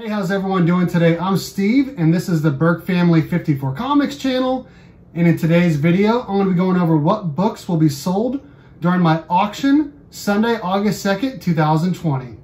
Hey, how's everyone doing today? I'm Steve, and this is the Berk Family 54 Comics channel. And in today's video, I'm gonna be going over what books will be sold during my auction Sunday, August 2nd, 2020.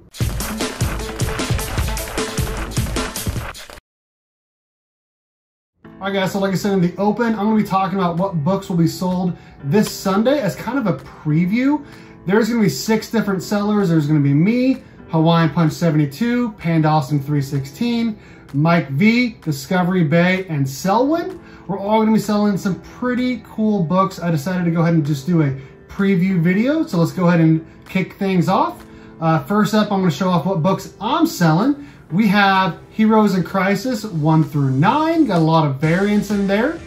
All right guys, so like I said in the open, I'm gonna be talking about what books will be sold this Sunday as kind of a preview. There's gonna be six different sellers. There's gonna be me, Hawaiian Punch 72, Pandawesome 316, Mike V, Discovery Bay, and Selwyn. We're all gonna be selling some pretty cool books. I decided to go ahead and just do a preview video. So let's go ahead and kick things off. Uh, first up, I'm gonna show off what books I'm selling. We have Heroes in Crisis 1 through 9. Got a lot of variants in there.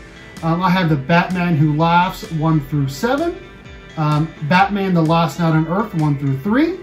Um, I have the Batman Who Laughs 1 through 7. Um, Batman The Last Knight on Earth 1 through 3.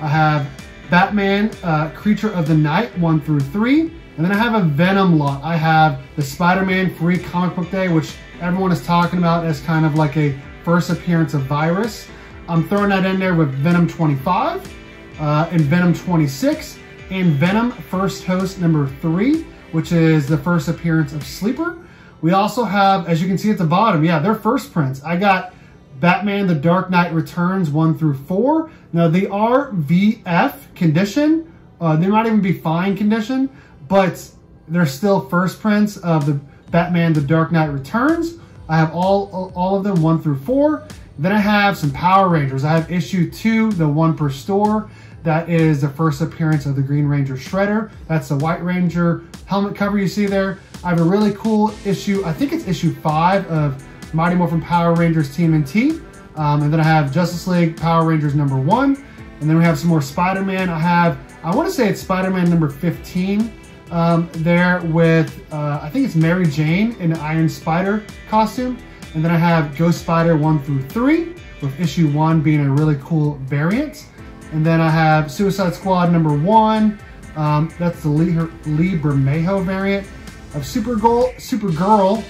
I have Batman uh, Creature of the Night 1 through 3. And then I have a Venom lot. I have the Spider-Man Free Comic Book Day, which everyone is talking about as kind of like a first appearance of Virus. I'm throwing that in there with Venom 25 uh, and Venom 26 and Venom First Host number 3, which is the first appearance of Sleeper. We also have, as you can see at the bottom, yeah, they're first prints. I got Batman The Dark Knight Returns 1 through 4. Now, they are VF condition. Uh, they might even be fine condition, but they're still first prints of the Batman The Dark Knight Returns. I have all, all of them 1 through 4. Then I have some Power Rangers. I have issue 2, the one per store. That is the first appearance of the Green Ranger Shredder. That's the White Ranger helmet cover you see there. I have a really cool issue, I think it's issue 5 of Mighty Morphin Power Rangers TMNT. Um, and then I have Justice League Power Rangers number one. And then we have some more Spider-Man. I have, I want to say it's Spider-Man number 15 um, there with, uh, I think it's Mary Jane in an Iron Spider costume. And then I have Ghost Spider 1 through 3, with issue 1 being a really cool variant. And then I have Suicide Squad number 1. Um, that's the Lee, Lee Bermejo variant of Supergirl, Supergirl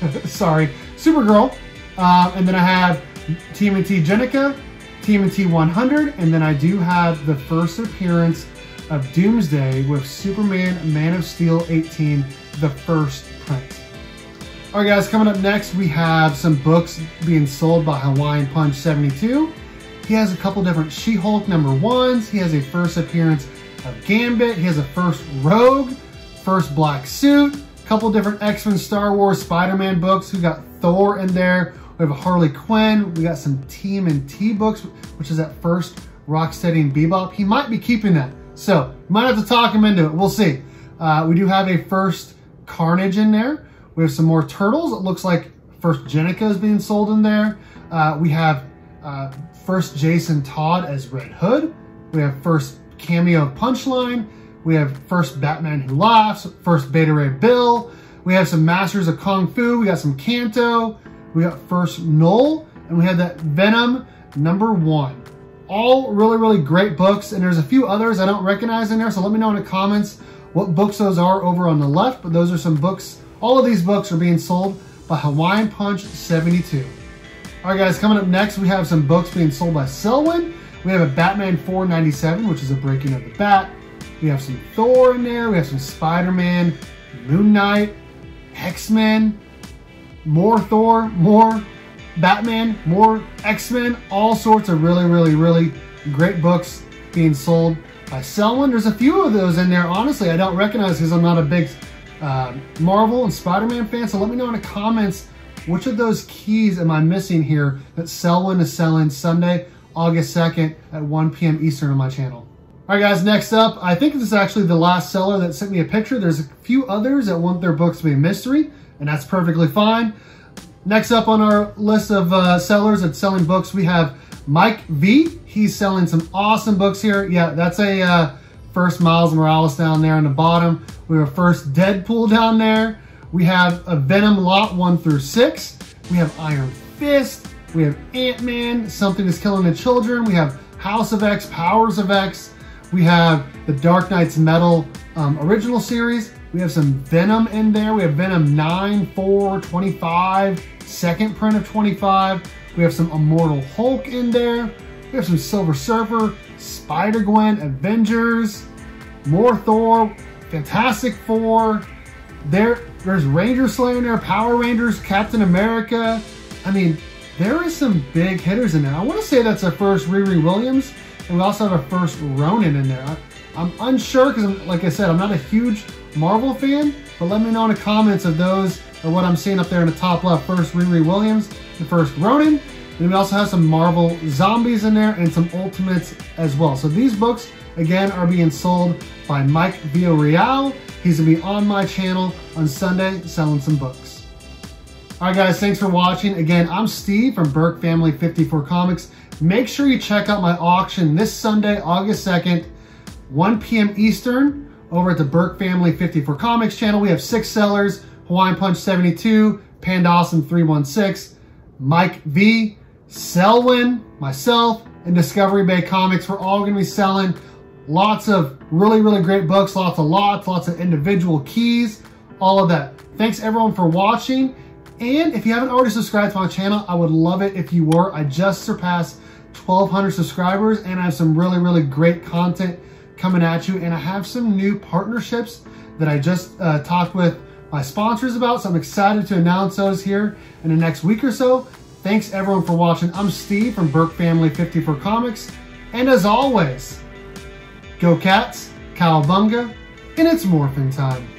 sorry, Supergirl. Uh, and then I have TMNT Jennika, TMNT 100, and then I do have the first appearance of Doomsday with Superman Man of Steel 18, the first print. All right, guys, coming up next, we have some books being sold by Hawaiian Punch 72. He has a couple different She-Hulk number ones. He has a first appearance of Gambit. He has a first Rogue, first Black Suit, a couple different X-Men, Star Wars, Spider-Man books. We got Thor in there. We have a Harley Quinn. We got some TMNT books, which is that first Rocksteady and Bebop. He might be keeping that. So, might have to talk him into it. We'll see. Uh, we do have a first Carnage in there. We have some more Turtles. It looks like first Jennika is being sold in there. Uh, we have uh, first Jason Todd as Red Hood. We have first cameo Punchline. We have first Batman Who Laughs, first Beta Ray Bill. We have some Masters of Kung Fu. We got some Kanto. We got first Knull. And we have that Venom number one. All really, really great books. And there's a few others I don't recognize in there. So let me know in the comments what books those are over on the left. But those are some books. All of these books are being sold by Hawaiian Punch 72. All right, guys, coming up next, we have some books being sold by Selwyn. We have a Batman 497, which is a breaking of the bat. We have some Thor in there. We have some Spider-Man, Moon Knight, X-Men, more Thor, more Batman, more X-Men, all sorts of really, really, really great books being sold by Selwyn. There's a few of those in there, honestly, I don't recognize because I'm not a big uh, Marvel and Spider-Man fan, so let me know in the comments which of those keys am I missing here that Selwyn is selling Sunday, August 2nd at 1 p.m. Eastern on my channel. All right, guys, next up, I think this is actually the last seller that sent me a picture. There's a few others that want their books to be a mystery, and that's perfectly fine. Next up on our list of uh, sellers that's selling books, we have Mike V. He's selling some awesome books here. Yeah, that's a uh, first Miles Morales down there on the bottom. We have a first Deadpool down there. We have a Venom lot one through six. We have Iron Fist. We have Ant-Man, Something is Killing the Children. We have House of X, Powers of X. We have the Dark Nights Metal um, original series. We have some Venom in there. We have Venom 9, 4, 25, second print of 25. We have some Immortal Hulk in there. We have some Silver Surfer, Spider-Gwen, Avengers, more Thor, Fantastic Four. There, there's Ranger Slayer in there, Power Rangers, Captain America. I mean, there is some big hitters in there. I want to say that's our first Riri Williams, and we also have our first Ronin in there. I, am unsure because, like I said, I'm not a huge Marvel fan, but let me know in the comments of those or what I'm seeing up there in the top left. First Riri Williams, the first Ronin, and we also have some Marvel Zombies in there and some Ultimates as well. So these books, again, are being sold by Mike Villarreal. He's gonna be on my channel on Sunday selling some books. All right, guys, thanks for watching. Again, I'm Steve from Berk Family 54 Comics. Make sure you check out my auction this Sunday, August 2nd, 1 p.m. Eastern, over at the Berk Family 54 Comics channel. We have six sellers, Hawaiian Punch 72, Pandawesome 316, Mike V, Selwyn, myself, and Discovery Bay Comics. We're all going to be selling lots of really, really great books, lots of lots, lots of individual keys, all of that. Thanks everyone for watching. And if you haven't already subscribed to my channel, I would love it if you were. I just surpassed 1,200 subscribers and I have some really, really great content coming at you. And I have some new partnerships that I just uh, talked with my sponsors about. So I'm excited to announce those here in the next week or so. Thanks everyone for watching. I'm Steve from Berk Family 54 Comics. And as always, go cats, cowabunga, and it's morphin time.